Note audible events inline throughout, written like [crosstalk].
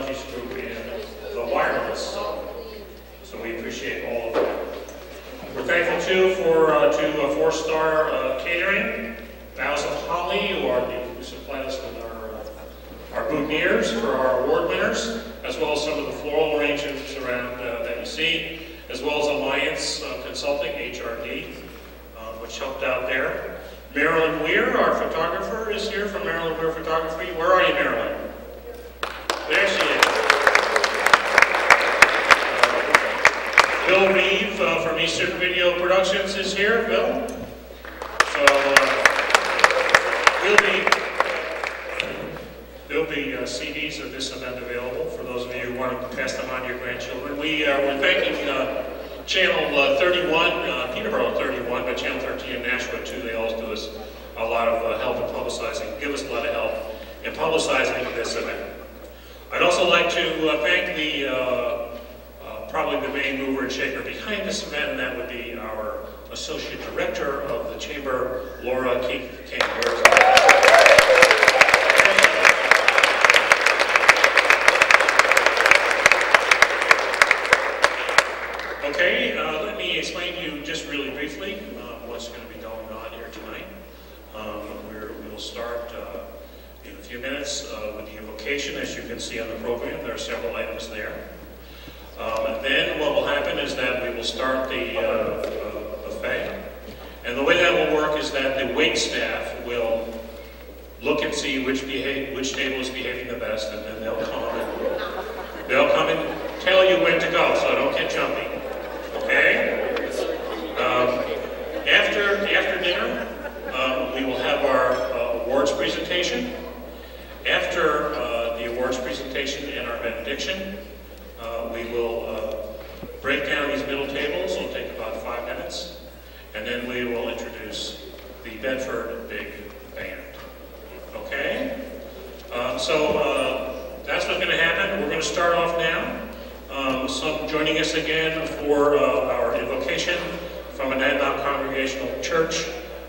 Technologies Group, and The Wireless. So we appreciate all of that. We're thankful too for uh, to uh, Four Star uh, Catering, of Hollis, who are the who supplied us with our uh, our boutonnieres for our award winners, as well as some of the floral arrangements around uh, that you see, as well as Alliance Consulting (HRD), which helped out there. Marilyn Weir, our photographer, is here from Marilyn Weir Photography. Where are you, Marilyn? There she Byll Reeve uh, from Eastern Video Productions is here. Bill. So uh, we'll be there'll be uh, CDs of this event available for those of you who want to pass them on to your grandchildren. We we're thanking Channel uh, 31, uh, Peterborough 31, but Channel 13 in Nashua too. They all do us a lot of help in publicizing, give us a lot of help in publicizing this event. I'd also like to uh, thank the, uh, probably the main mover and shaker behind this event, and that would be our Associate Director of the Chamber, Laura King. Okay, uh, let me explain to you just really briefly uh, what's going to be going on here tonight. Um, we're, we'll start uh, in a few minutes uh, with the invocation. As you can see on the program, there are several items there. Um, and then what will happen is that we will start the uh, uh, buffet. And the way that will work is that the wait staff will look and see which, behave, which table is behaving the best, and then they'll come and they'll come and tell you when to go, so don't get jumpy. Okay? Um, after, after dinner, um, we will have our uh, awards presentation. After uh, the awards presentation and our benediction, uh, we will uh, break down these middle tables. It'll take about five minutes. And then we will introduce the Bedford Big Band. Okay? Um, so uh, that's what's going to happen. We're going to start off now. Um, so joining us again for uh, our invocation from Monadnock Congregational Church,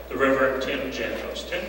the Reverend Tim Jantos. Tim?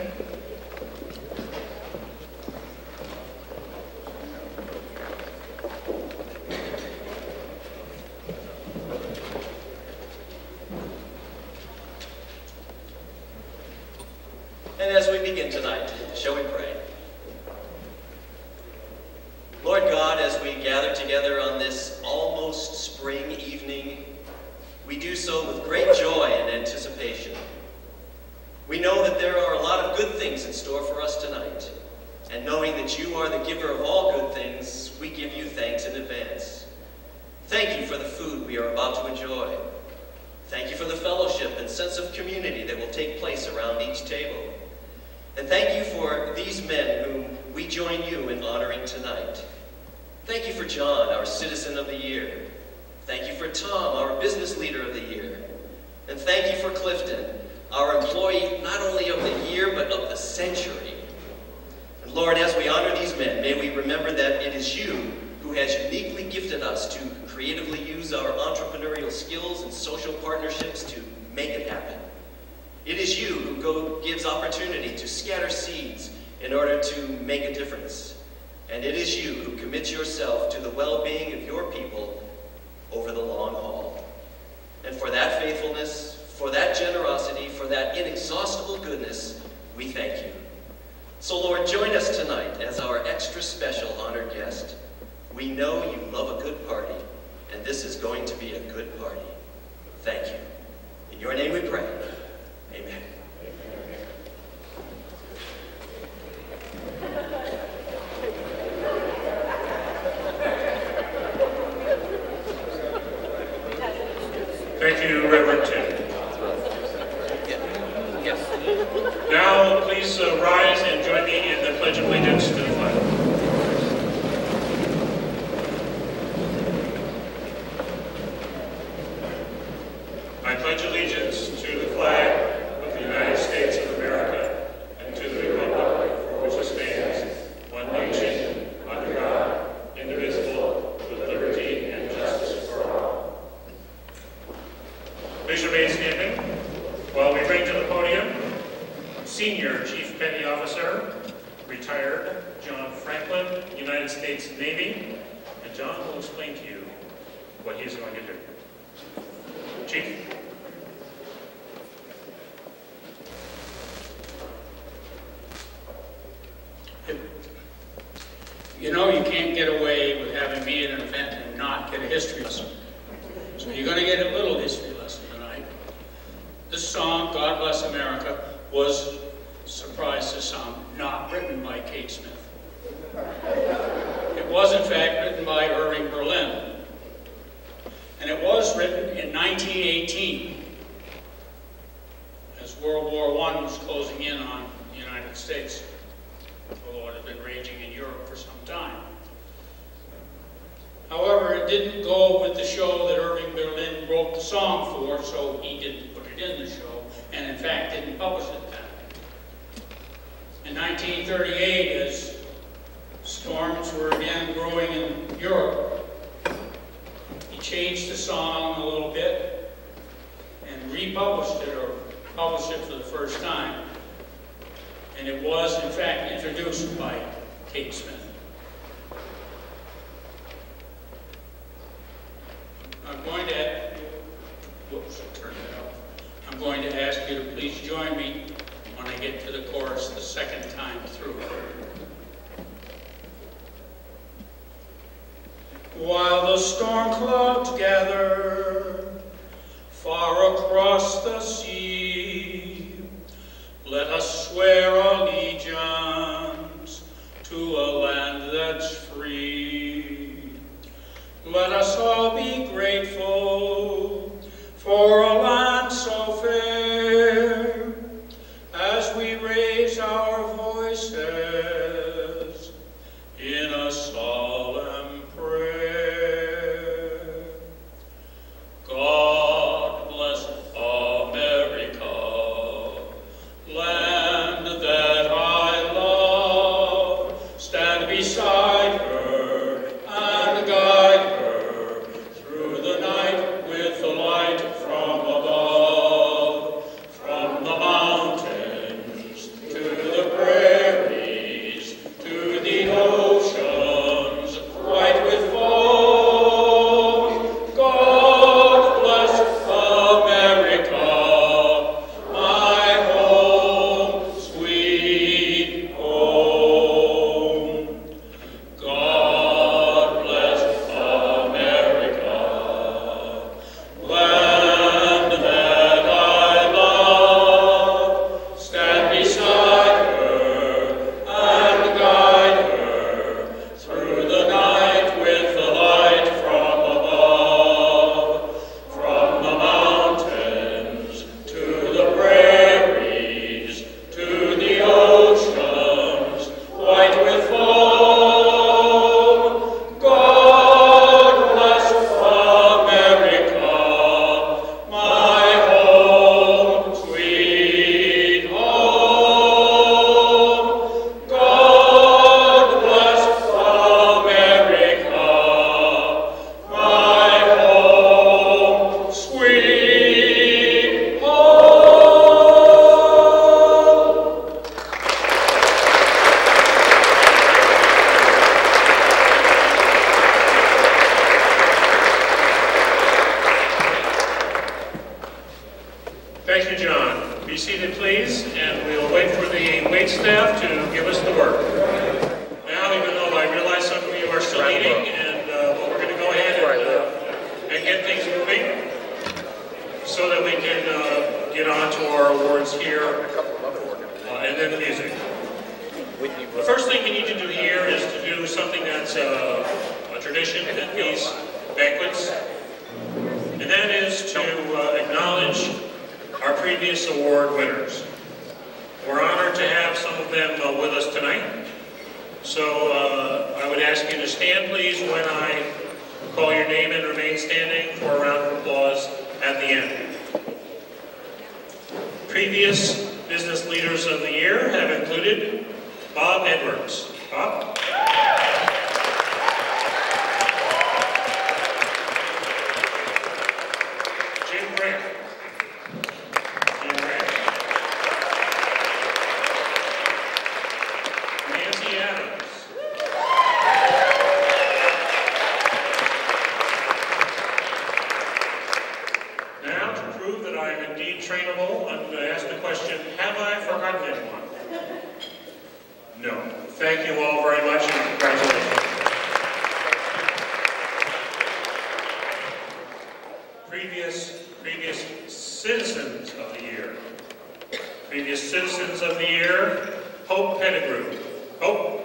Previous citizens of the year, Hope Pettigrew. Hope.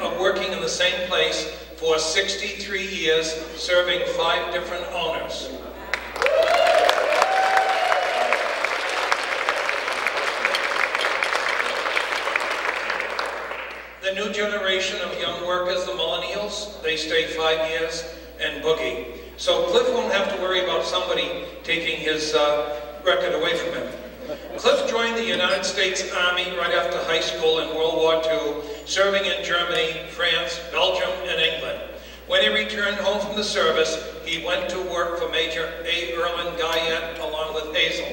Of working in the same place for 63 years, serving five different owners. The new generation of young workers, the millennials, they stay five years and boogie. So Cliff won't have to worry about somebody taking his uh, record away from him. Cliff joined the United States Army right after high school in World War II, serving in Germany, France, Belgium, and England. When he returned home from the service, he went to work for Major A. Erwin Guyette along with Hazel,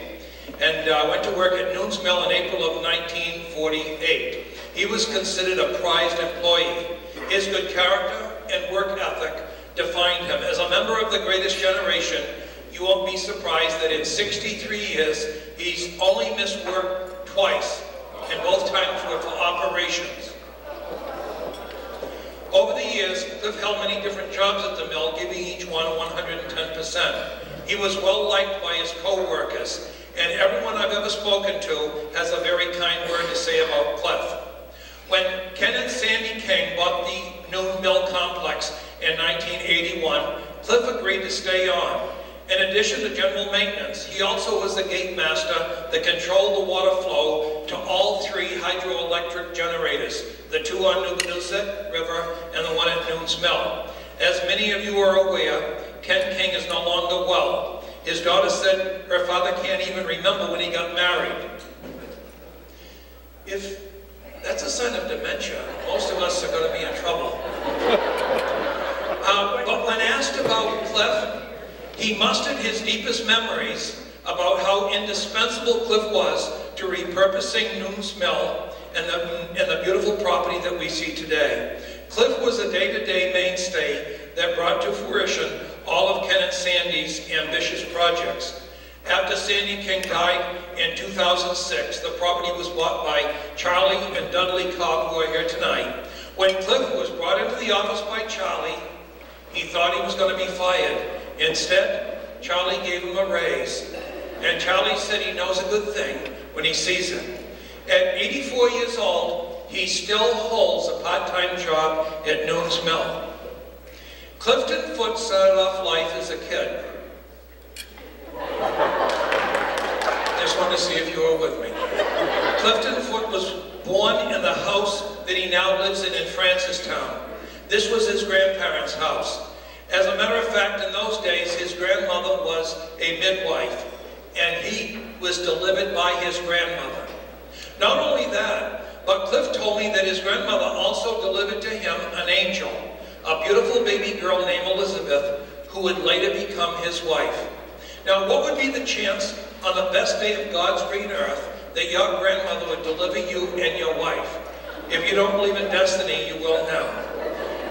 and uh, went to work at Noon's Mill in April of 1948. He was considered a prized employee. His good character and work ethic defined him. As a member of the greatest generation, you won't be surprised that in 63 years, he's only missed work twice, and both times were for operations. Over the years, Cliff held many different jobs at the mill, giving each one 110%. He was well liked by his co-workers, and everyone I've ever spoken to has a very kind word to say about Cliff. When Ken and Sandy King bought the Noon Mill Complex in 1981, Cliff agreed to stay on. In addition to general maintenance, he also was the gate master that controlled the water flow to all three hydroelectric generators, the two on Newset River and the one at Noons Mill. As many of you are aware, Ken King is no longer well. His daughter said her father can't even remember when he got married. If that's a sign of dementia, most of us are going to be in trouble. Uh, but when asked about Cliff, he mustered his deepest memories about how indispensable Cliff was to repurposing Noon's Mill and the, and the beautiful property that we see today. Cliff was a day-to-day -day mainstay that brought to fruition all of Ken and Sandy's ambitious projects. After Sandy King died in 2006, the property was bought by Charlie and Dudley Cobb, who are here tonight. When Cliff was brought into the office by Charlie, he thought he was going to be fired. Instead, Charlie gave him a raise. And Charlie said he knows a good thing when he sees it. At 84 years old, he still holds a part-time job at Noon's Mill. Clifton Foote started off life as a kid. Just want to see if you are with me. Clifton Foote was born in the house that he now lives in in Francistown. This was his grandparents' house. As a matter of fact, in those days, his grandmother was a midwife, and he was delivered by his grandmother. Not only that, but Cliff told me that his grandmother also delivered to him an angel, a beautiful baby girl named Elizabeth, who would later become his wife. Now, what would be the chance on the best day of God's green earth that your grandmother would deliver you and your wife? If you don't believe in destiny, you will now.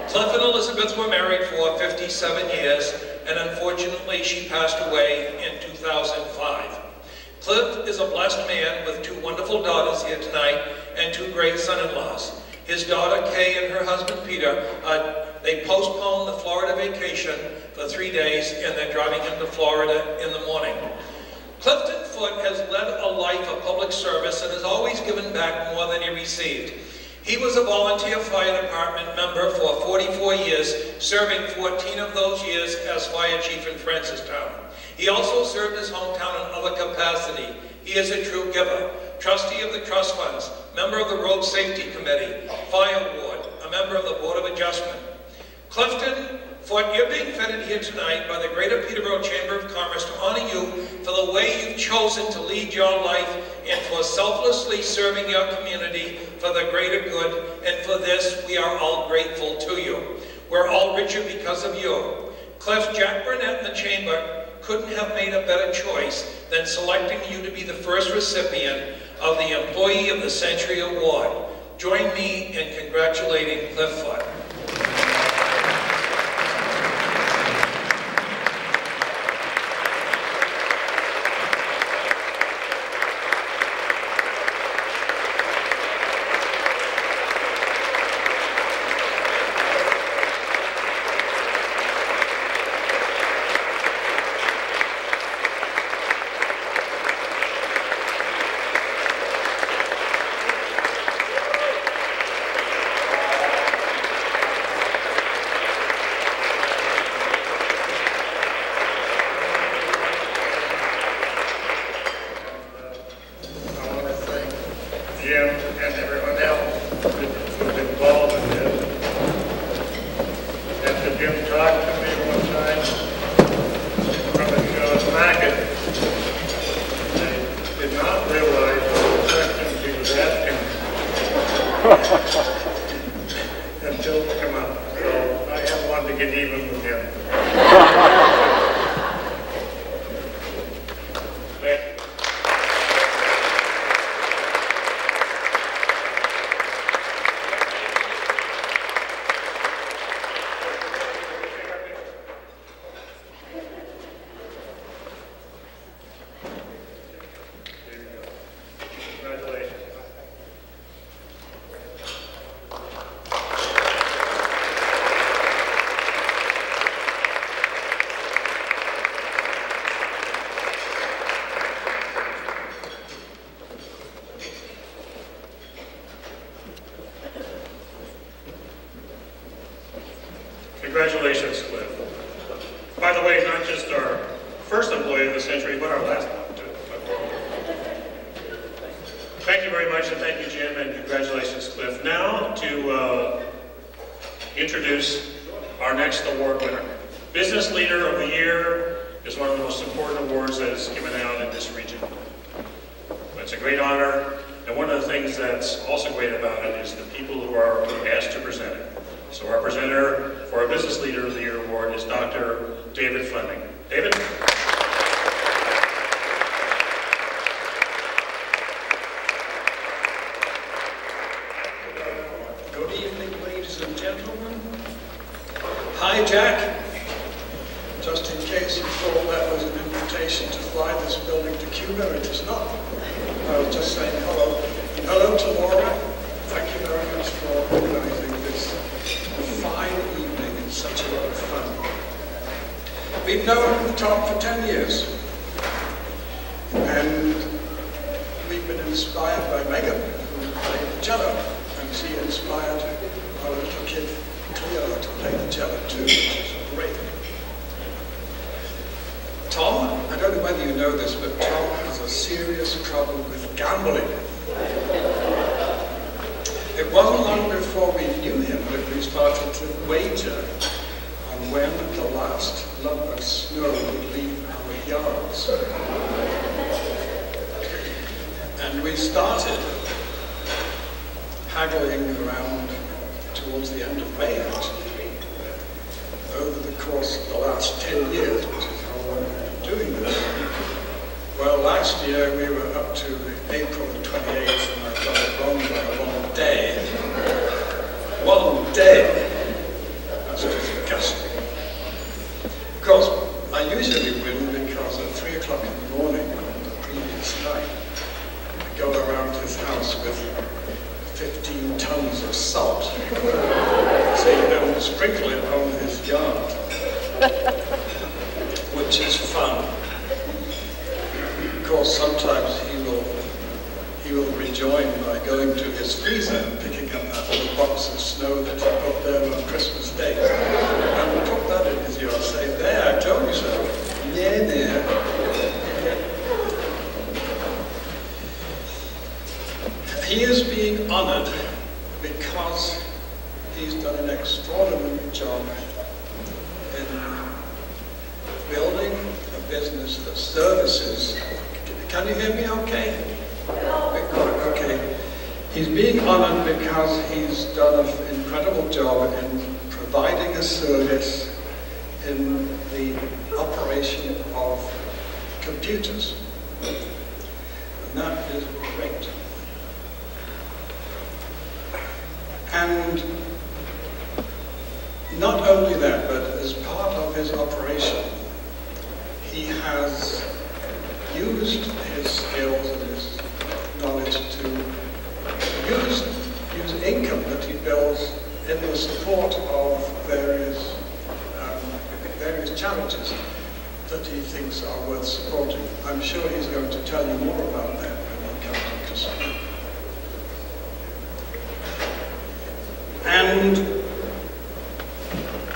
Cliff and Elizabeth were married for 57 years, and unfortunately she passed away in 2005. Cliff is a blessed man with two wonderful daughters here tonight and two great son-in-laws. His daughter Kay and her husband Peter, uh, they postponed the Florida vacation for three days and they're driving him to Florida in the morning. Clifton Foote has led a life of public service and has always given back more than he received. He was a volunteer fire department member for 44 years, serving 14 of those years as fire chief in Francistown. He also served his hometown in other capacity. He is a true giver, trustee of the trust funds, member of the road safety committee, fire ward, a member of the board of adjustment. Clifton, Foote you're being feted here tonight by the Greater Peterborough Chamber of Commerce to honor you for the way you've chosen to lead your life and for selflessly serving your community for the greater good. And for this, we are all grateful to you. We're all richer because of you. Cliff, Jack Burnett and the Chamber couldn't have made a better choice than selecting you to be the first recipient of the Employee of the Century Award. Join me in congratulating Cliff Foote. Congratulations, Cliff. By the way, not just our first employee of the century, but our last one, too. Thank you very much, and thank you, Jim, and congratulations, Cliff. Now to uh, introduce our next award winner. Business Leader of the Year is one of the most important awards that is given out in this region. It's a great honor, and one of the things that's also great about it is the people who are asked to present it. So our presenter for our Business Leader of the Year award is Dr. David Fleming. David? Good evening, ladies and gentlemen. Hi, Jack. Just in case you thought that was an invitation to fly this building to Cuba, it is not. I was just saying hello. And hello to Laura. Thank you very much for organizing this fine evening. It's such a lot of fun. We've known Tom for 10 years. And we've been inspired by Megan, who played the cello, and she inspired our little kid Cleo to play the cello too, which is great. Tom, I don't know whether you know this, but Tom has a serious problem with gambling. It wasn't long before we knew him that we started to wager on when the last lump of snow would leave our yards. And we started haggling around towards the end of May, actually, over the course of the last 10 years, which is how long we've been doing this. Well, last year we were up to April the 28th, and I got it wrong by one day. One day! That's disgusting. Of course, I usually win because at 3 o'clock in the morning on the previous night, I go around his house with 15 tons of salt. so you know, sprinkle it on his yard, which is fun. Of course, sometimes he will he will rejoin by going to his freezer and picking up that little box of snow that he put there on Christmas Day. And that in his yard, say, there, I told you so. Yeah, there. He is being honored because he's done an extraordinary job in building a business that services. Can you hear me okay? Okay. He's being honored because he's done an incredible job in providing a service in the operation of computers. And that is great. And not only that, but as part of his operation, he has used his skills and his knowledge to use, use income that he builds in the support of various, um, various charities that he thinks are worth supporting. I'm sure he's going to tell you more about that when he comes up to speak. And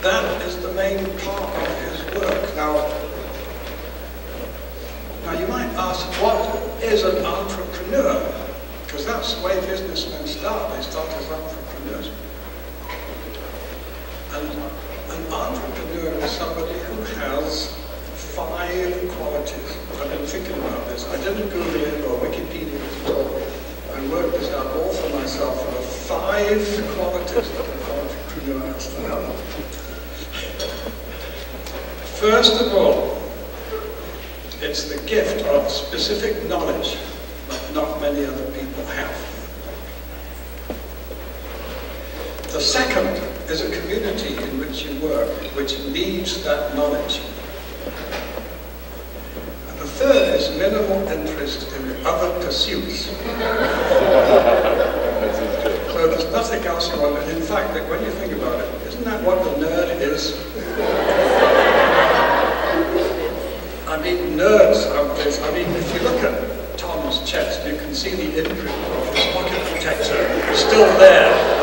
that is the main part of his work. Now, now you might ask, what is an entrepreneur? Because that's the way businessmen start. They start as entrepreneurs. And an entrepreneur is somebody who has five qualities. I've been thinking about this. I didn't Google or Wikipedia. I worked this out all for myself. for are five qualities that an entrepreneur to. First of all, it's the gift of specific knowledge that not many other people have. The second is a community in which you work, which needs that knowledge. Third is minimal interest in other pursuits. so there's nothing else you want. In fact, when you think about it, isn't that what the nerd is? I mean, nerds this. I mean, if you look at Tom's chest, you can see the imprint of his pocket protector still there.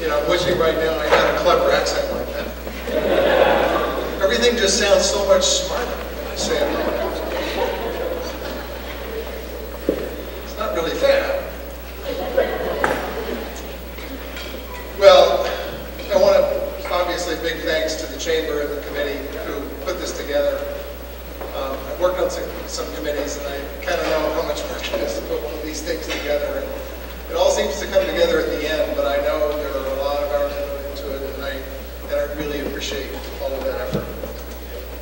You know, I'm wishing right now I had a clever accent like that. Everything just sounds so much smarter when I say it. It's not really fair. Well, I want to, obviously, big thanks to the chamber and the committee who put this together. Um, I've worked on some, some committees, and I kind of know how much work it is to put one of these things together. And it all seems to come together at the end, but I really appreciate all of that effort.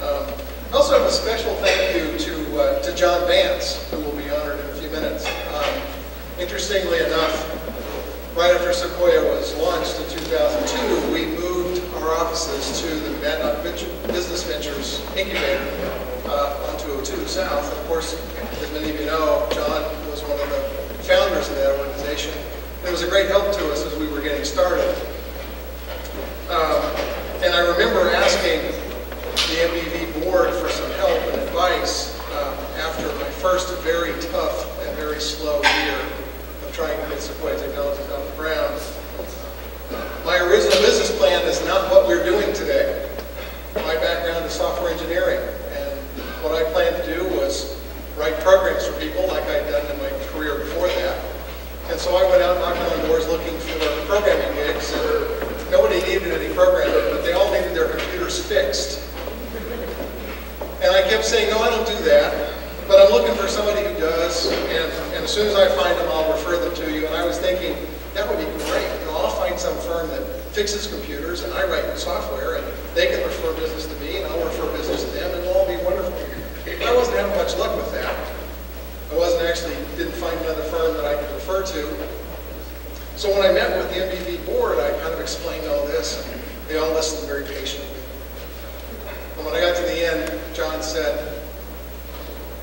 Um, I also have a special thank you to, uh, to John Vance, who will be honored in a few minutes. Um, interestingly enough, right after Sequoia was launched in 2002, we moved our offices to the Monadnock Business Ventures Incubator uh, onto O2 South. Of course, as many of you know, John was one of the founders of that organization. It was a great help to us as we were getting started. And I remember asking the MBV board for some help and advice um, after my first very tough and very slow year of trying to get Sequoia Technologies off the ground. My original business plan is not what we're doing today. My background is software engineering, and what I planned to do was write programs for people like I'd done in my career before that. And so I went out knocking on doors looking for programming gigs, and nobody needed any programming, but they all needed their computers fixed. And I kept saying, no, I don't do that, but I'm looking for somebody who does, and, and as soon as I find them, I'll refer them to you. And I was thinking, that would be great. You know, I'll find some firm that fixes computers, and I write software, and they can refer business to me, and I'll refer business to them, and it'll all be wonderful. I wasn't having much luck with that. I wasn't actually, didn't find another firm that I could refer to. So when I met with the MBV board, I kind of explained all this, and they all listened very patiently. And when I got to the end, John said,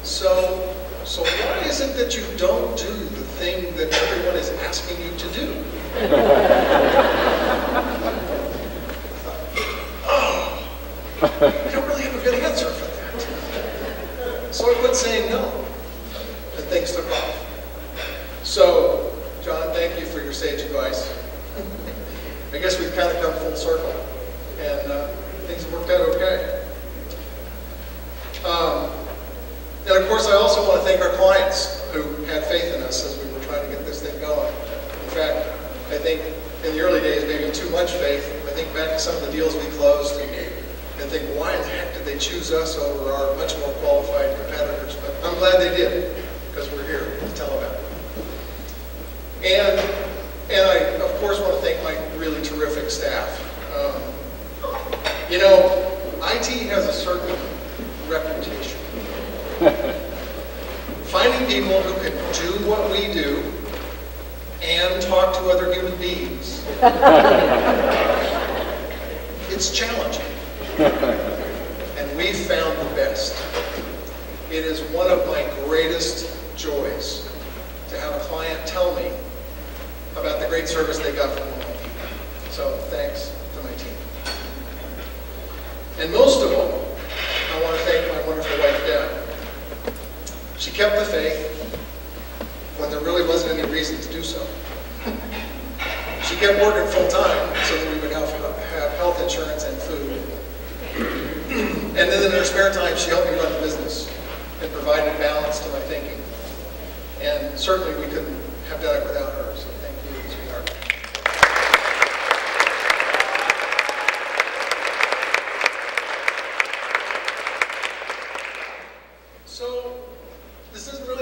so, so why is it that you don't do the thing that everyone is asking you to do? [laughs]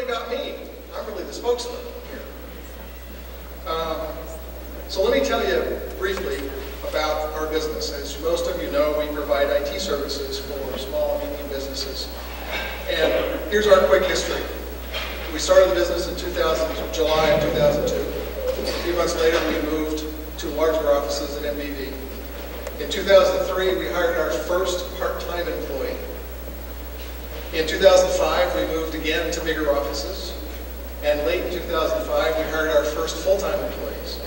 about me. I'm really the spokesman here. Um, so let me tell you briefly about our business. As most of you know, we provide IT services for small and medium businesses. And here's our quick history. We started the business in 2000, July of 2002. A few months later, we moved to larger offices at MBV. In 2003, we hired our first part-time employee. In 2005, we moved again to bigger offices. And late in 2005, we hired our first full-time employees.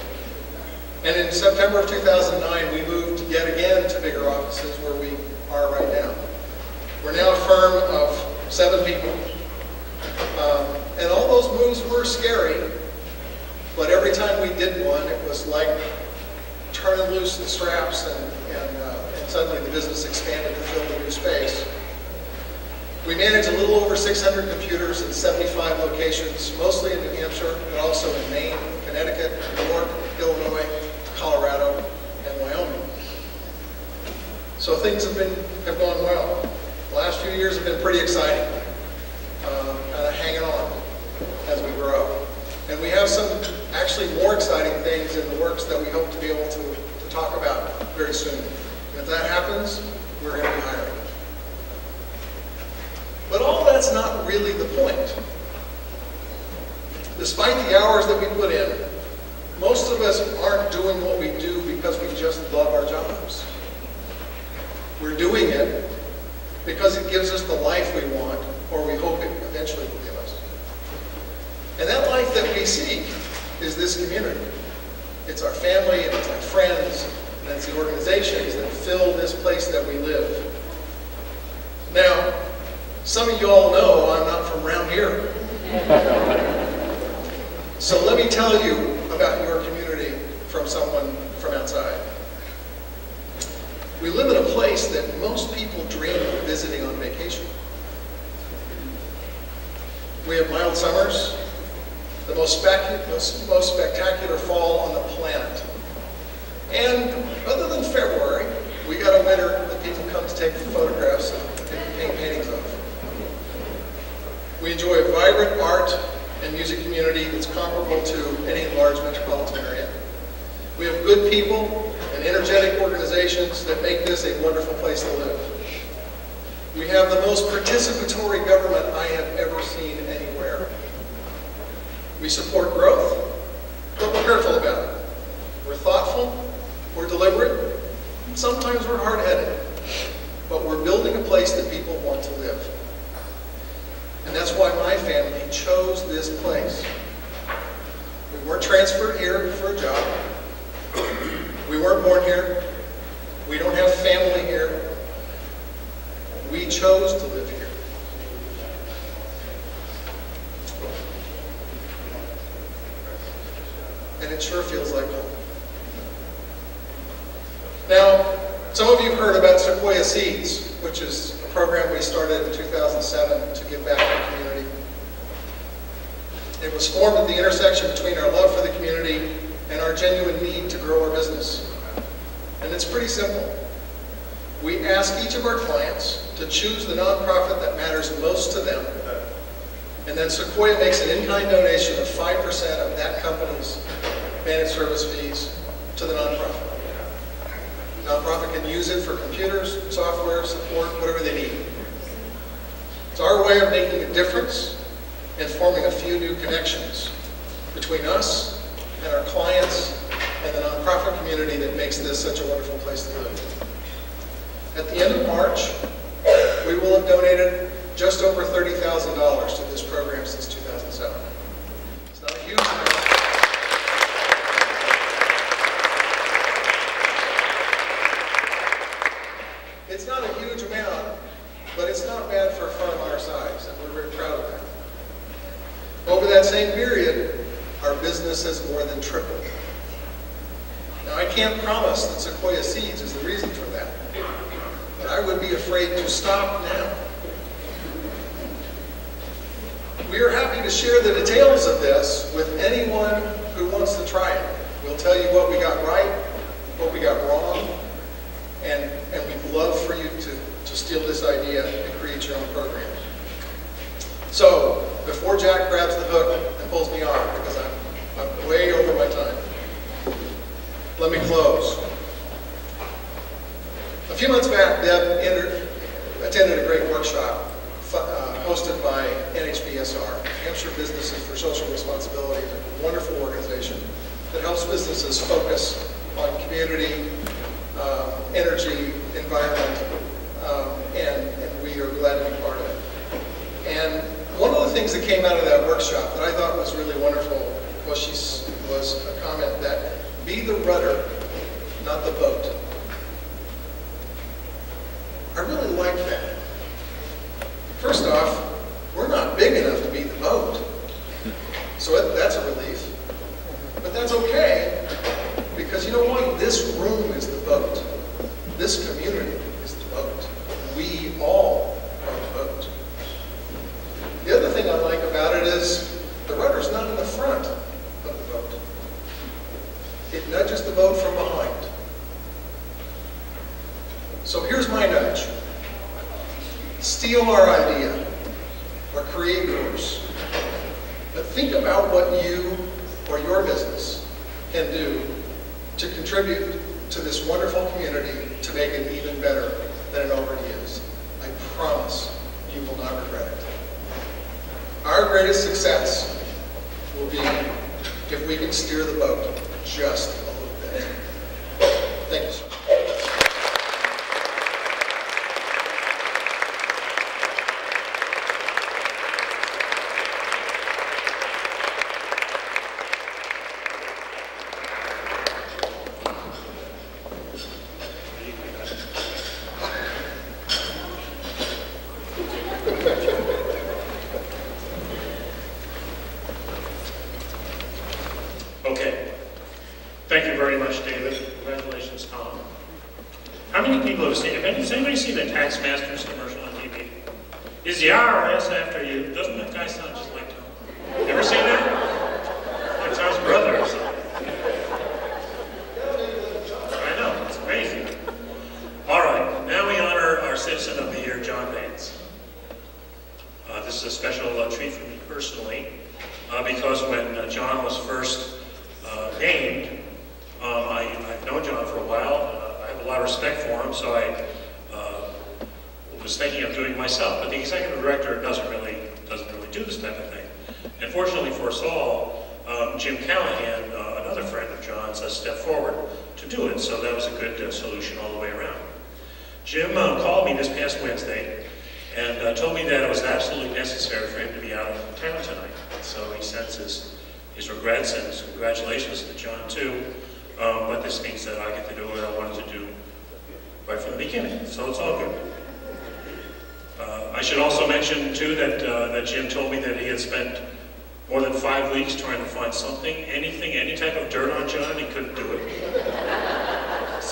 And in September of 2009, we moved yet again to bigger offices where we are right now. We're now a firm of seven people. Um, and all those moves were scary, but every time we did one, it was like turning loose the straps and, and, uh, and suddenly the business expanded to fill the new space. We manage a little over 600 computers in 75 locations, mostly in New Hampshire, but also in Maine, Connecticut, New York, Illinois, Colorado, and Wyoming. So things have been have gone well. The last few years have been pretty exciting, uh, kind of hanging on as we grow. And we have some actually more exciting things in the works that we hope to be able to, to talk about very soon. And if that happens, we're going to be hiring. That's not really the point. Despite the hours that we put in, most of us aren't doing what we do because we just love our jobs. We're doing it because it gives us the life we want, or we hope it eventually will give us. And that life that we seek is this community. It's our family, and it's our friends, and it's the organizations that fill this place that we live. Now, some of you all know I'm not from around here. so let me tell you about your community from someone from outside. We live in a place that most people dream of visiting on vacation. We have mild summers, the most, most, most spectacular fall on the planet. And other than February, we got a winter that people come to take photographs and paint paintings. We enjoy a vibrant art and music community that's comparable to any large metropolitan area. We have good people and energetic organizations that make this a wonderful place to live. We have the most participatory government I have ever seen anywhere. We support growth, but we're careful about it. We're thoughtful, we're deliberate, sometimes we're hard-headed. But we're building a place that people want to live. And that's why my family chose this place. We weren't transferred here for a job. We weren't born here. We don't have family here. We chose to live here. And it sure feels like home. Now, some of you have heard about Sequoia Seeds, which is a program we started in 2007 to give back to the community. It was formed at the intersection between our love for the community and our genuine need to grow our business. And it's pretty simple. We ask each of our clients to choose the nonprofit that matters most to them. And then Sequoia makes an in-kind donation of 5% of that company's managed service fees to the nonprofit. Nonprofit can use it for computers, software, support, whatever they need. It's our way of making a difference and forming a few new connections between us and our clients and the nonprofit community that makes this such a wonderful place to live. At the end of March, we will have donated just over $30,000 to this program since 2007. It's not a huge amount. It's not a huge amount, but it's not bad for a firm our size, and we're very proud of that. Over that same period, our business has more than tripled. Now, I can't promise that Sequoia Seeds is the reason for that, but I would be afraid to stop now. We are happy to share the details of this with anyone who wants to try it. We'll tell you what we got right, what we got wrong, and, and we'd love for you to, to steal this idea and create your own program. So, before Jack grabs the hook and pulls me off, because I'm, I'm way over my time, me close. A few months back, Deb entered, attended a great workshop uh, hosted by NHBSR, Hampshire Businesses for Social Responsibility, a wonderful organization that helps businesses focus on community, um, energy, environment, um, and, and we are glad to be part of it. And one of the things that came out of that workshop that I thought was really wonderful was was a comment that be the rudder, not the boat. I really like that. First off, we're not big enough to be the boat, so it, that's a relief. But that's okay, because you know what? This room is the boat. This community is the boat. We all are the boat. The other thing I like about it is the rudder's not in the front of the boat. It nudges the boat from behind. So here's my nudge. Steal our idea or But think about what you or your business can do to contribute to this wonderful community to make it even better than it already is. I promise you will not regret it. Our greatest success will be if we can steer the boat just a little bit. Thank you, sir. Okay.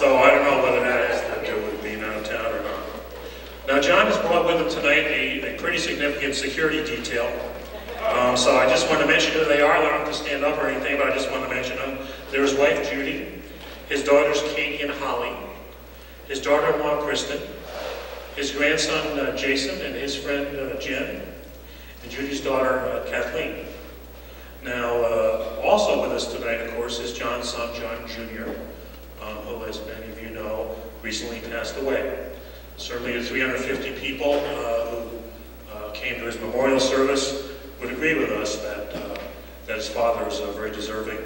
So I don't know whether that has to do with being out of town or not. Now John has brought with him tonight a, a pretty significant security detail. Um, so I just want to mention who they are. They don't have to stand up or anything, but I just want to mention them. There's his wife Judy, his daughters Katie and Holly, his daughter-in-law Kristen, his grandson uh, Jason and his friend uh, Jen, and Judy's daughter uh, Kathleen. Now, uh, also with us tonight, of course, is John's son, John Jr., um, who, as many of you know, recently passed away. Certainly the 350 people uh, who uh, came to his memorial service would agree with us that, uh, that his father is a very deserving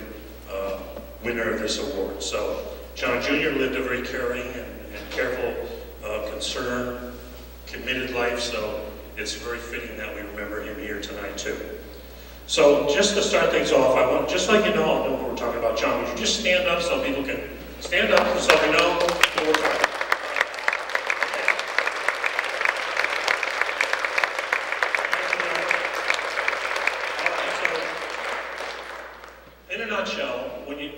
uh, winner of this award. So, John Jr. lived a very caring and, and careful, uh, concerned, committed life, so it's very fitting that we remember him here tonight, too. So just to start things off, I want, just like you know, I know what we're talking about, John, would you just stand up so people can, stand up so we know what we're talking about? In a nutshell, when you,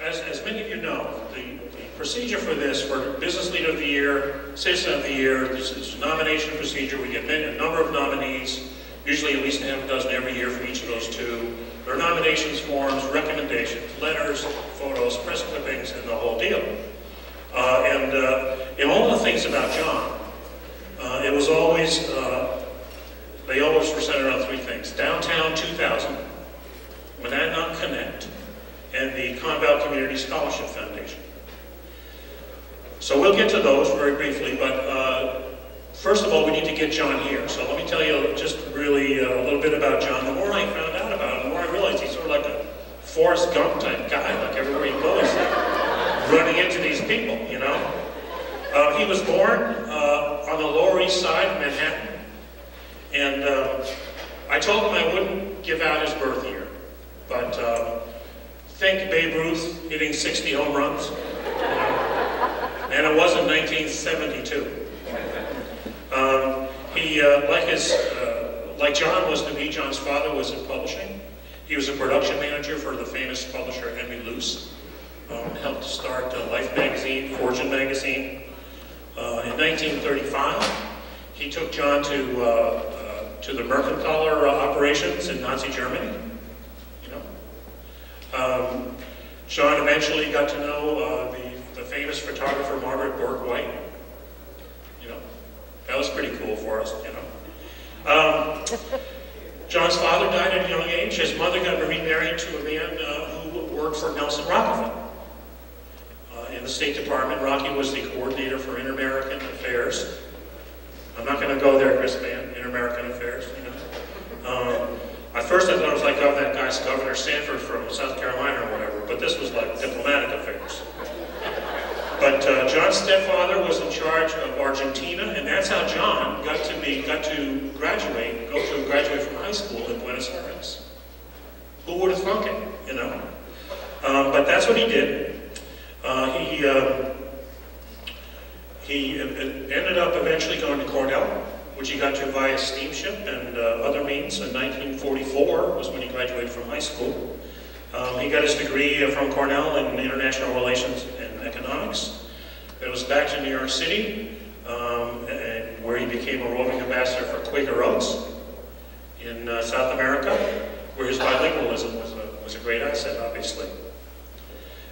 as, as many of you know, the, the procedure for this, for Business Leader of the Year, Citizen of the Year, this is a nomination procedure. We get many, a number of nominees, usually at least a half a dozen every year for each of those two. There are nominations forms, recommendations, letters, photos, press clippings, and the whole deal. Uh, and uh, in all the things about John, uh, it was always, uh, they always were centered on three things. Downtown 2000, Monadnock Connect, and the Conval Community Scholarship Foundation. So we'll get to those very briefly, but uh, first of all, we need to get John here. So let me tell you just really uh, a little bit about John. The more I found out about him, the more I realized he's sort of like a Forrest Gump type guy, like everywhere he goes, running into these people, you know. Uh, he was born uh, on the Lower East Side of Manhattan, and uh, I told him I wouldn't give out his birth year, but uh, think Babe Ruth hitting 60 home runs, [laughs] and it wasn't 1972. Um, he, uh, like his, uh, like John was to be, John's father was in publishing. He was a production manager for the famous publisher Henry Luce. Um, helped start uh, Life magazine, Fortune magazine. Uh, in 1935, he took John to uh, uh, to the Mercantile operations in Nazi Germany. You know, um, John eventually got to know uh, the the famous photographer Margaret Bourke-White. You know, that was pretty cool for us. You know. Um, John's father died at a young age. His mother got remarried to a man uh, who worked for Nelson Rockefeller uh, in the State Department. Rocky was the coordinator for Inter-American Affairs. I'm not going to go there, Chris Man, Inter-American Affairs. You know. Um, at first I thought it was like oh, that guy's Governor Sanford from South Carolina or whatever, but this was like diplomatic affairs. But uh, John's stepfather was in charge of Argentina, and that's how John got to be got to graduate, go to graduate from high school in Buenos Aires. Who would have thunk it, you know? Um, but that's what he did. Uh, he uh, he ended up eventually going to Cornell, which he got to via steamship and uh, other means. In 1944 was when he graduated from high school. Um, he got his degree from Cornell in international relations and economics. It was back to New York City, um, and where he became a roving ambassador for Quaker Oats in uh, South America, where his bilingualism was a, was a great asset, obviously.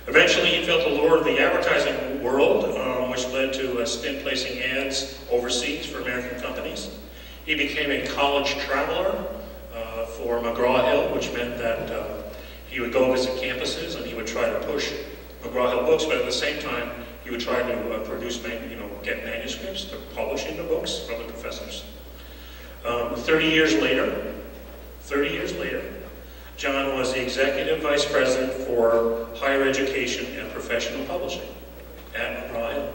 Eventually, he felt the lure of the advertising world, um, which led to a stint placing ads overseas for American companies. He became a college traveler uh, for McGraw-Hill, which meant that uh, he would go visit campuses and he would try to push McGraw-Hill books, but at the same time, he would try to uh, produce, you know, get manuscripts to publish into books from the professors. Um, 30 years later, 30 years later, John was the Executive Vice President for Higher Education and Professional Publishing at Island.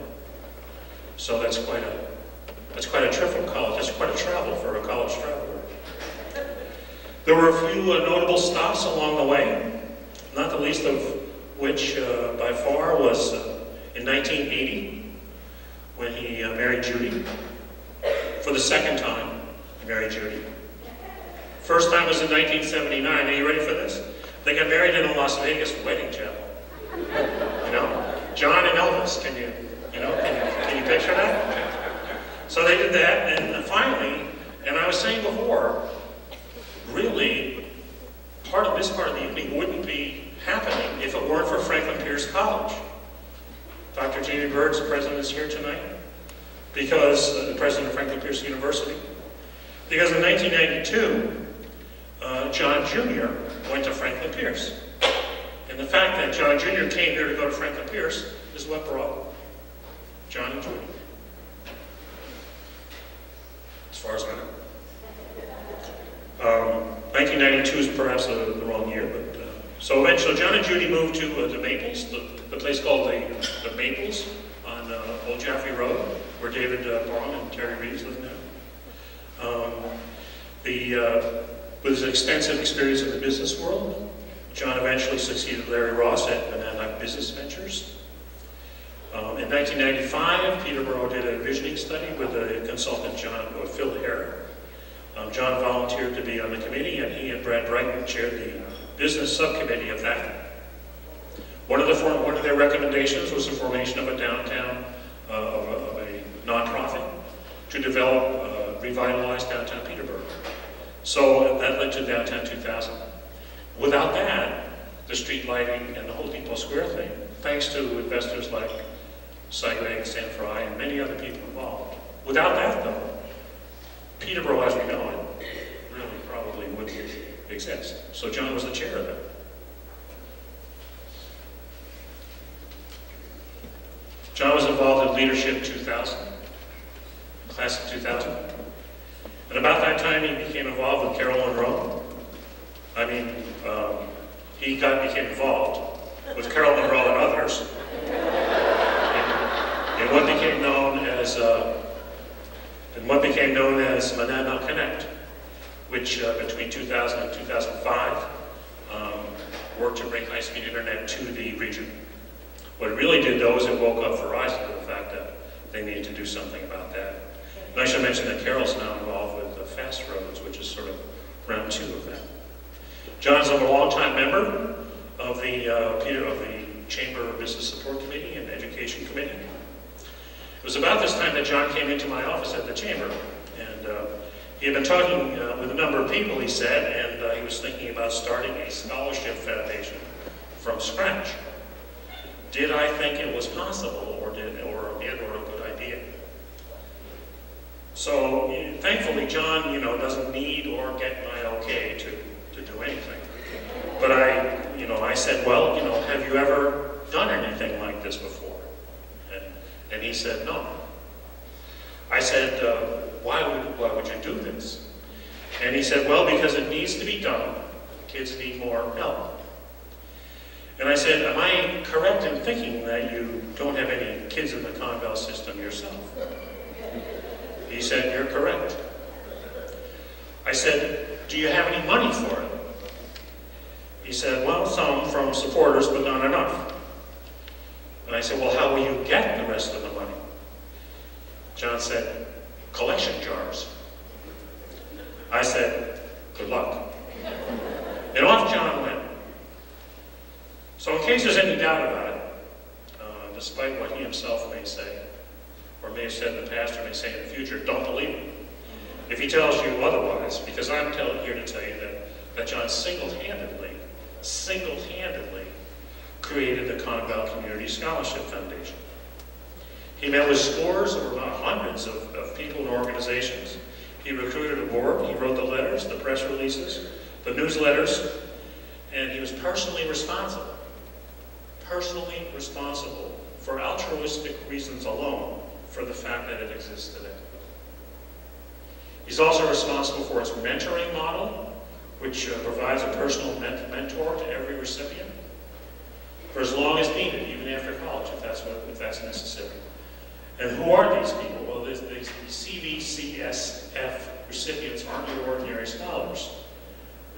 So that's quite a, that's quite a trip from college, that's quite a travel for a college traveler. There were a few uh, notable stops along the way, not the least of which uh, by far was uh, in 1980 when he uh, married Judy. For the second time, married Judy. First time was in 1979. Are you ready for this? They got married in a Las Vegas wedding chapel. You know, John and Elvis. Can you, you know, can you, can you picture that? So they did that, and finally, and I was saying before, really, part of this part of the evening wouldn't be happening if it weren't for Franklin Pierce College. Dr. Jamie Birge's president is here tonight because uh, the president of Franklin Pierce University. Because in 1992, uh, John Jr. went to Franklin Pierce. And the fact that John Jr. came here to go to Franklin Pierce is what brought John and Judy. As far as I know. Um, 1992 is perhaps the, wrong year, but uh, so eventually John and Judy moved to uh, the Maples, the, the place called the, the Maples on uh, Old Jaffrey Road, where David uh, Braun and Terry Reeves live now. Um, the, uh, with his extensive experience in the business world, John eventually succeeded Larry Ross at Banana Business Ventures. Um, in 1995, Peterborough did a visioning study with a consultant, John or Phil Hare. Um, John volunteered to be on the committee, and he and Brad Brighton chaired the business subcommittee of that. One of, the form, one of their recommendations was the formation of a downtown, uh, of, a, of a nonprofit to develop, uh, revitalize downtown Peterborough. So that led to Downtown 2000. Without that, the street lighting and the whole Depot Square thing, thanks to investors like Saigreg, Stan Fry, and many other people involved. Without that, though, Peterborough as we know it really probably wouldn't exist. So John was the chair of that. John was involved in Leadership 2000, Class of 2000. And about that time, he became involved with Carol Monroe. I mean, um, he got became involved with Carol Monroe and others in what became known as uh, what became known as Monadnock Connect, which uh, between 2000 and 2005 um, worked to bring high-speed internet to the region. What it really did, though, is it woke up Verizon to the fact that they needed to do something about that. And I should mention that Carol's now involved with the FastRoads, which is sort of round two of that. John's a longtime member of the, uh, Peter, of the Chamber Business Support Committee and Education Committee. It was about this time that John came into my office at the Chamber, and uh, he had been talking uh, with a number of people, he said, and uh, he was thinking about starting a scholarship foundation from scratch. Did I think it was possible, or did, or, and or? So thankfully, John, you know, doesn't need or get my okay to, to do anything. But I, you know, I said, well, you know, have you ever done anything like this before? And, and he said, no. I said, uh, why, would, why would you do this? And he said, well, because it needs to be done. Kids need more help. And I said, am I correct in thinking that you don't have any kids in the Conval system yourself? He said, you're correct. I said, do you have any money for it? He said, well, some from supporters, but not enough. And I said, well, how will you get the rest of the money? John said, collection jars. I said, good luck. And off John went. So in case there's any doubt about it, uh, despite what he himself may say, or may have said in the past or may say in the future, don't believe him. If he tells you otherwise, because I'm telling here to tell you that, that John single-handedly, single-handedly created the Conval Community Scholarship Foundation. He met with scores, or not hundreds, of, of people and organizations. He recruited a board, he wrote the letters, the press releases, the newsletters, and he was personally responsible, personally responsible for altruistic reasons alone for the fact that it exists today. He's also responsible for its mentoring model, which uh, provides a personal men- mentor to every recipient for as long as needed, even after college, if that's what, if that's necessary. And who are these people? Well, these, these CVCSF recipients aren't your ordinary scholars.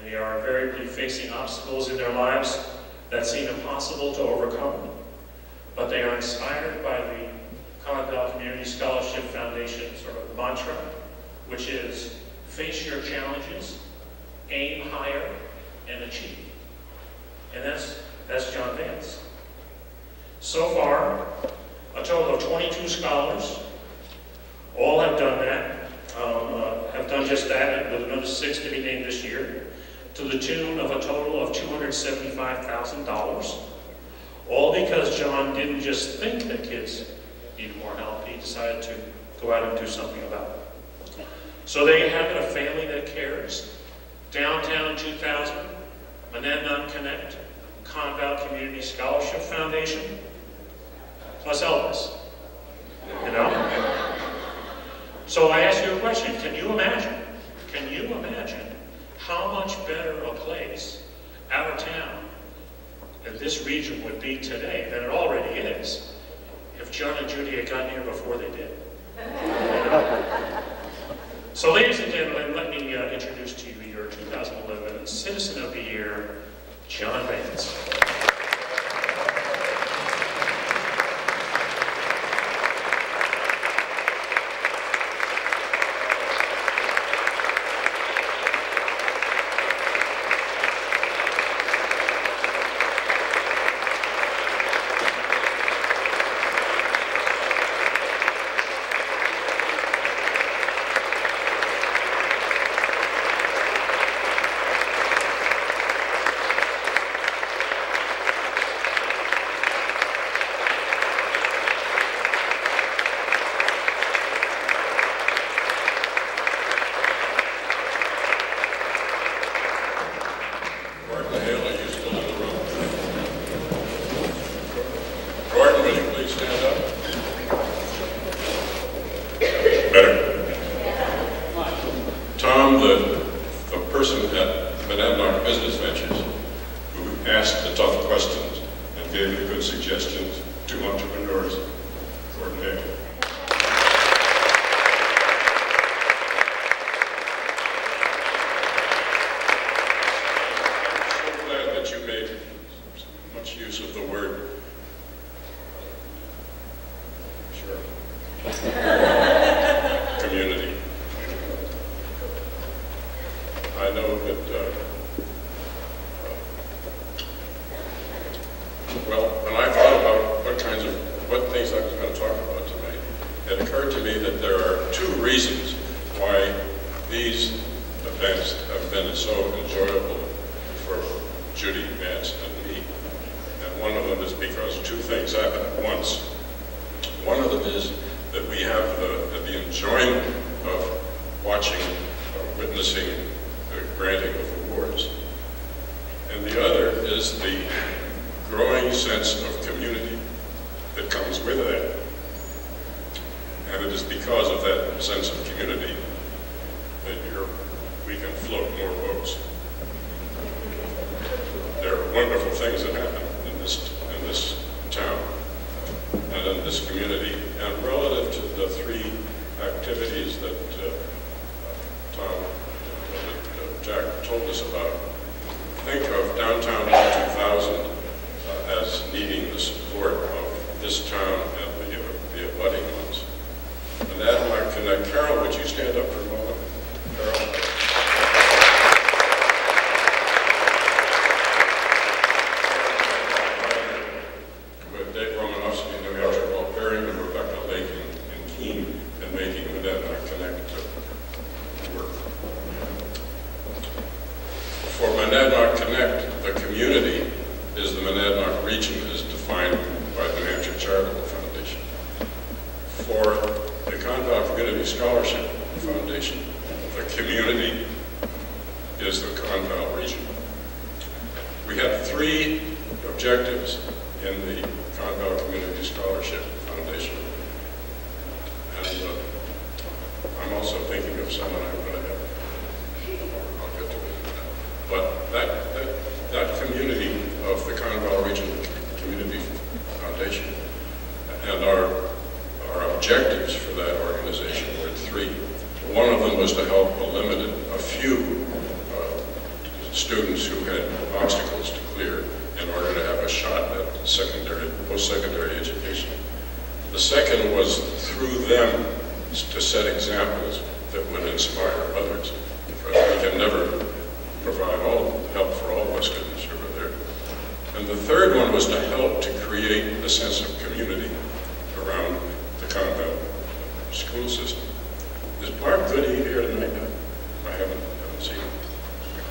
They are invariably facing obstacles in their lives that seem impossible to overcome. But they are inspired by the Valley Community Scholarship Foundation sort of mantra, which is face your challenges, aim higher, and achieve. And that's, that's John Vance. So far, a total of 22 scholars, all have done that, um, uh, have done just that, with another six to be named this year, to the tune of a total of $275,000. All because John didn't just think that kids needed more help, he decided to go out and do something about it. So there you have it, a family that cares. Downtown 2000, Monadnock Connect, Conval Community Scholarship Foundation, plus Elvis. You know? So I ask you a question, can you imagine, can you imagine how much better a place our town and this region would be today than it already is if John and Judy had gotten here before they did? [laughs] So ladies and gentlemen, let me uh, introduce to you your 2011 Citizen of the Year, John Vance. Gordon Hale, I used to live around. Gordon, will you please stand up? Better? Tom, the, the person at Monadnock Business Ventures who asked the tough questions and gave the good suggestions to entrepreneurs, Gordon Hale. I'm so glad that you made much use of the word. Sure. Community. I know that, uh, well, when I thought about what kinds of, what things I was going to talk about tonight, it occurred to me that there are two reasons why these events have been so enjoyable for Judy Vance and me. And one of them is because two things happen at once. One of them is that we have the, the enjoyment of watching, uh, witnessing the granting of awards. And the other is the growing sense of community that comes with that. And it is because of that sense of community that we can float more boats. There are wonderful things that happen in this, in this town and in this community. And relative to the three activities that uh, Tom, that uh, Jack told us about, think of downtown 2000 uh, as needing the support of this town and the, the abutting ones. And that, I connect. Carol, would you stand up for a moment? Carol? with Dave Romanowski, New Hampshire, Paul Perry, and Rebecca Lake and and Keene in making Monadnock Connect to work. For Monadnock Connect, the community is the Monadnock region as defined by the New Hampshire Charitable Foundation. For the Conval Community Scholarship Foundation, the community is the Conval region. We have three objectives in the Conval Community Scholarship Foundation. And uh, I'm also thinking of someone I'm going to have, I'll get to it. But that, that, that community of the Conval Region Community Foundation and our, our objectives for that organization were three. One of them was to help eliminate a few uh, students who had obstacles to clear in order to have a shot at secondary, post-secondary education. The second was through them to set examples that would inspire others. We can never provide all help for all of us students who are there. And the third one was to help to create a sense of community Conval school system. Is Barb Goody here tonight? I haven't, haven't seen him.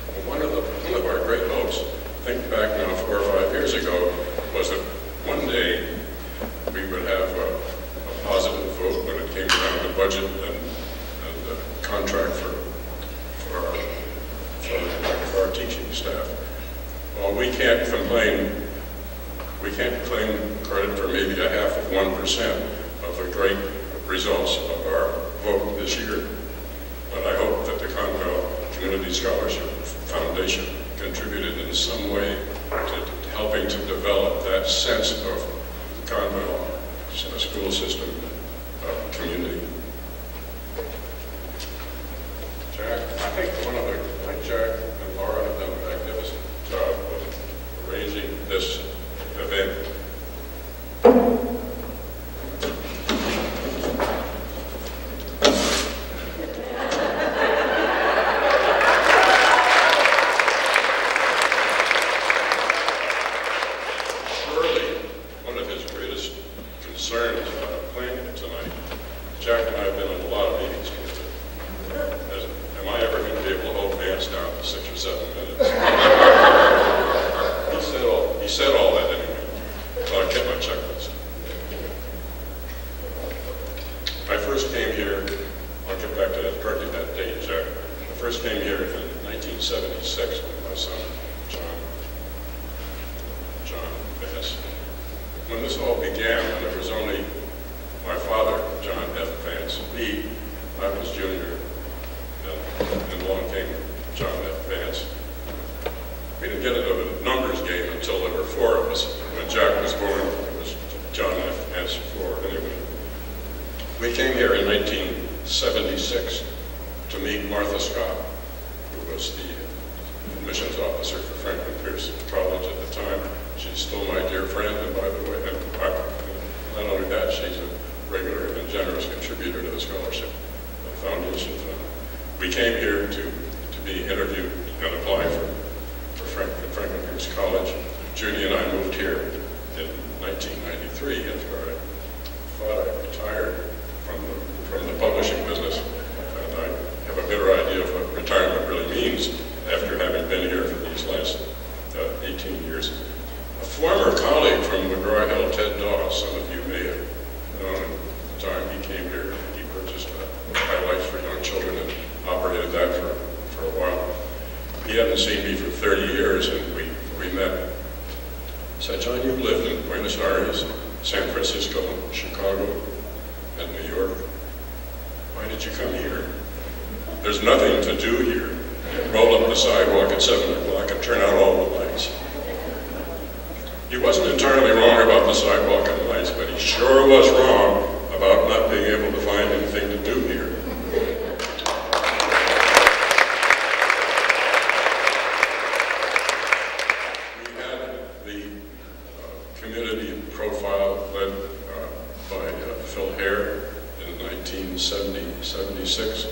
Well, one of the, one of our great hopes, think back now four or five years ago, was that one day we would have a, a positive vote when it came down to budget and, and the contract for, for, our, for, for our teaching staff. Well, we can't complain, we can't claim credit for maybe a half of 1% of the great results of our vote this year. But I hope that the Conval Community Scholarship Foundation contributed in some way to helping to develop that sense of Conval uh, school system uh, community. Jack, I think one of the, I think Jack and Laura have done a magnificent job of arranging this event. Surely, one of his greatest concerns about planning it tonight, Jack and I have been in a lot of meetings together. As- Am I ever going to be able to hold Vance down to six or seven minutes? He said all, he said all that anyway, so I kept my checklist. I first came here, I'll get back to that, correctly that date, Jack. I first came here in 1976 with my son, John. John Vance. When this all began, and there was only my father, John F. Vance, me, I was junior, and, and along came John F. Vance. We didn't get into the numbers game until there were four of us. When Jack was born, it was John F. Vance four, anyway. We came here in 1976 to meet Martha Scott, who was the admissions officer for Franklin Pierce College at the time. She's still my dear friend, and by the way, and not only that, she's a regular and generous contributor to the scholarship foundation fund. We came here to, to be interviewed and apply for, for Franklin, Franklin Pierce College. Judy and I moved here in 1993 after I uh, thought I retired from the, from the publishing business. And I have a better idea of what retirement really means after having been here for these last uh, 18 years. A former colleague from McGraw-Hill, Ted Doss, some of you may have known him at the time he came here. He purchased uh, Highlights for Young Children and operated that for, for a while. He hadn't seen me for 30 years, and we, we met. He said, John, you've lived in Buenos Aires, San Francisco, Chicago, and New York. Why did you come here? There's nothing to do here. Roll up the sidewalk at 7 o'clock and turn out all the lights. He wasn't entirely wrong about the sidewalk and lights, but he sure was wrong about not being able to find anything to do here. We had the uh, community profile led uh, by uh, Phil Hare in 1970, 76,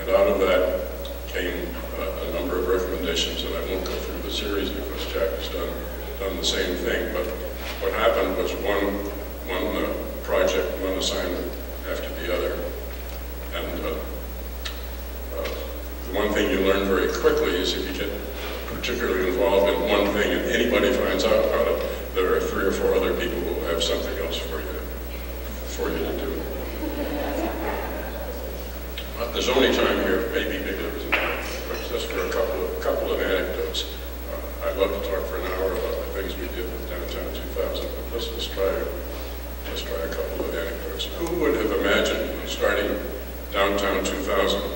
and out of that came uh, a number of recommendations, and I won't go through the series because Jack has done, done the same thing, but what happened was one, one uh, project, one assignment after the other, and uh, uh, the one thing you learn very quickly is if you get particularly involved in one thing and anybody finds out about it, there are three or four other people who have something else for you, for you to do. There's only time here, maybe maybe there isn't time, but just for a couple of, couple of anecdotes. Uh, I'd love to talk for an hour about the things we did with Downtown 2000, but let's just try, let's a couple of anecdotes. Who would have imagined, starting Downtown 2000,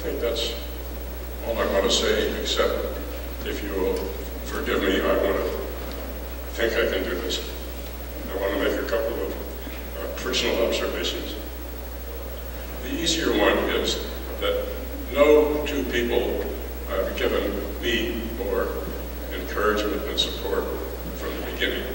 I think that's all I want to say, except if you will forgive me, I want to think I can do this. I want to make a couple of uh, personal observations. The easier one is that no two people have given me more encouragement and support from the beginning.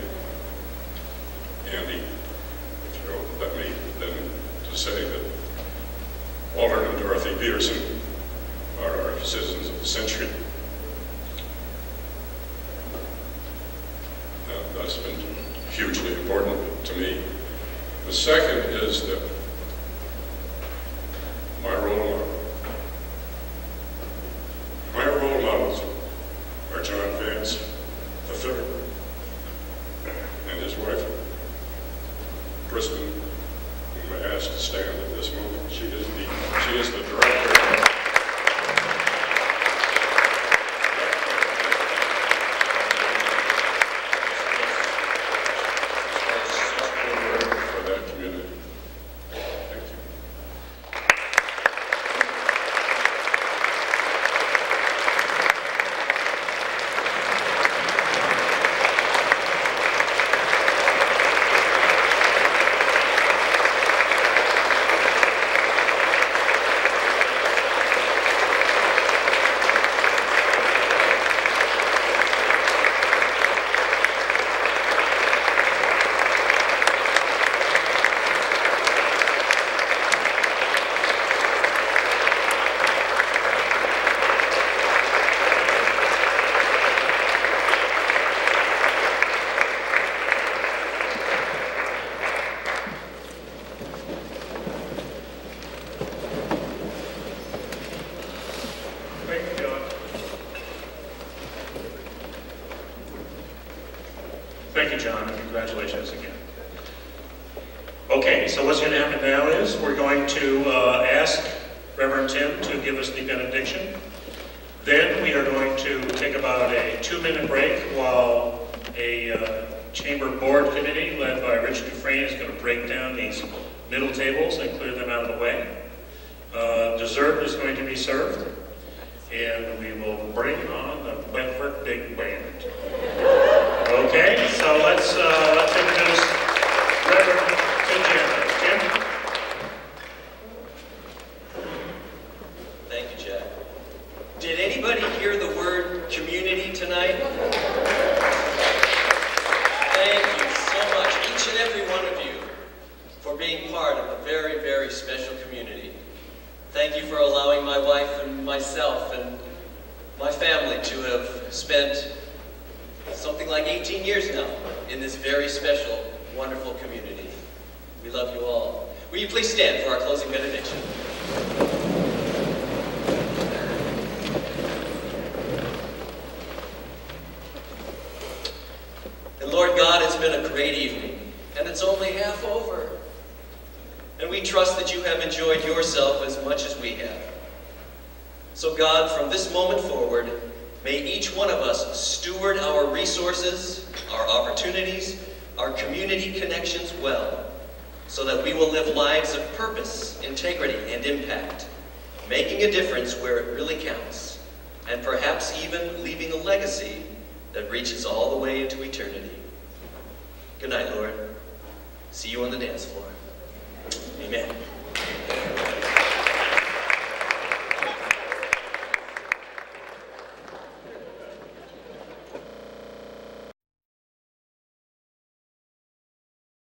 you, John, congratulations again. Okay, so what's going to happen now is we're going to uh, ask Reverend Tim to give us the benediction. Then we are going to take about a two-minute break while a uh, chamber board committee led by Rich Dufresne is going to break down these middle tables and clear them out of the way. Uh, dessert is going to be served, and we will bring on the Bedford Big Band. Okay? let's, uh, let's